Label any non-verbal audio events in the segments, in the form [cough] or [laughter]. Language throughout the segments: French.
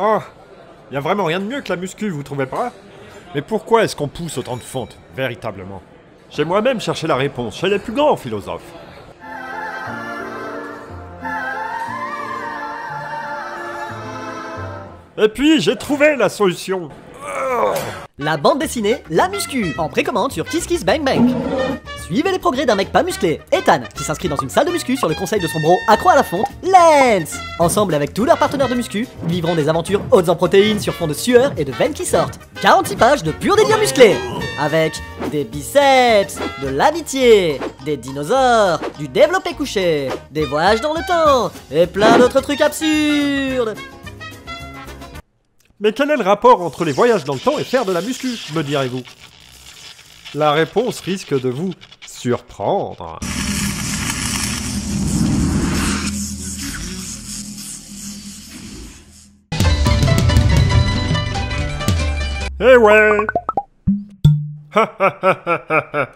Oh, y a vraiment rien de mieux que la muscu, vous trouvez pas? Mais pourquoi est-ce qu'on pousse autant de fonte, véritablement? J'ai moi-même cherché la réponse chez les plus grands philosophes. Et puis, j'ai trouvé la solution. La bande dessinée La Muscu, en précommande sur Kiss Kiss Bang Bang. Suivez les progrès d'un mec pas musclé, Ethan, qui s'inscrit dans une salle de muscu sur le conseil de son bro accro à la fonte, Lance. Ensemble avec tous leurs partenaires de muscu, ils vivront des aventures hautes en protéines sur fond de sueur et de veines qui sortent. 46 pages de pur délire musclé. Avec des biceps, de l'amitié, des dinosaures, du développé couché, des voyages dans le temps, et plein d'autres trucs absurdes. Mais quel est le rapport entre les voyages dans le temps et faire de la muscu, me direz-vous? La réponse risque de vous surprendre. Eh ouais [laughs]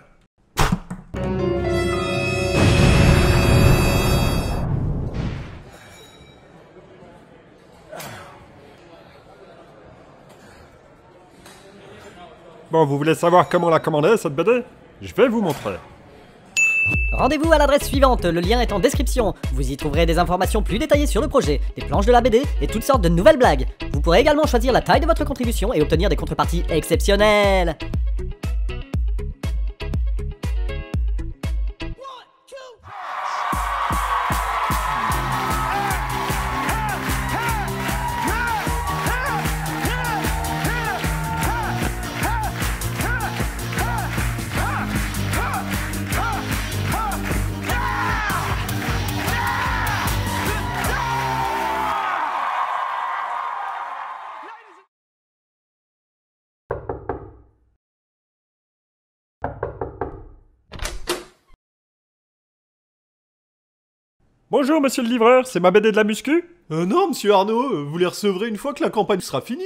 Bon, vous voulez savoir comment la commander, cette BD Je vais vous montrer. Rendez-vous à l'adresse suivante, le lien est en description. Vous y trouverez des informations plus détaillées sur le projet, des planches de la BD et toutes sortes de nouvelles blagues. Vous pourrez également choisir la taille de votre contribution et obtenir des contreparties exceptionnelles. Bonjour, monsieur le livreur, c'est ma BD de la muscu? Euh, non, monsieur Arnaud, euh, vous les recevrez une fois que la campagne sera finie.